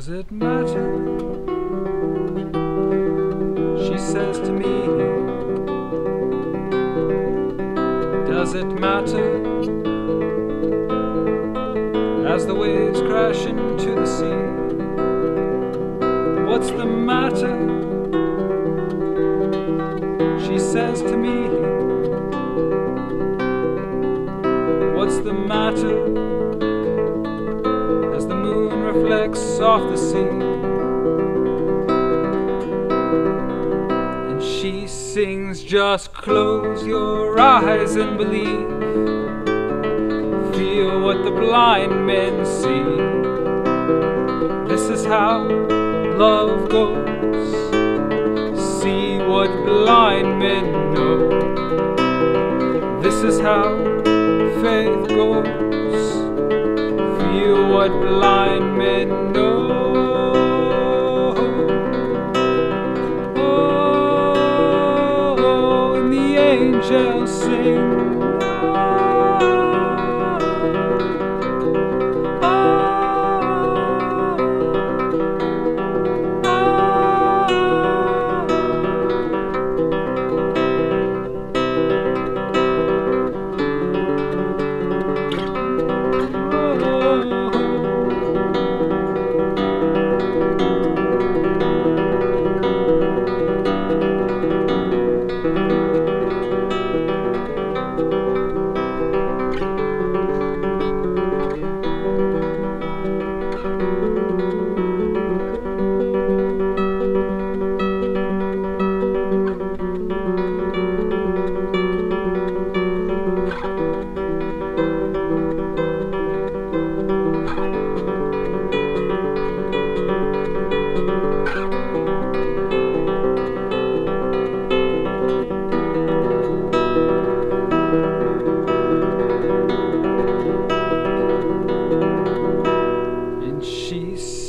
Does it matter? She says to me, Does it matter? As the waves crash into the sea, What's the matter? She says to me, What's the matter? Off the sea. And she sings, Just close your eyes and believe. Feel what the blind men see. This is how love goes. See what blind men know. This is how faith goes. What blind men know. Oh, oh, oh, and the angels sing.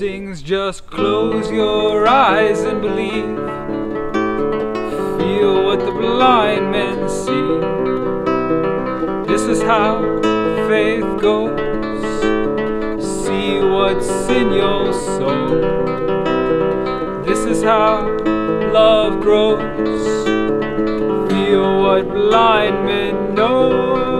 Sings, just close your eyes and believe. Feel what the blind men see. This is how faith goes. See what's in your soul. This is how love grows. Feel what blind men know.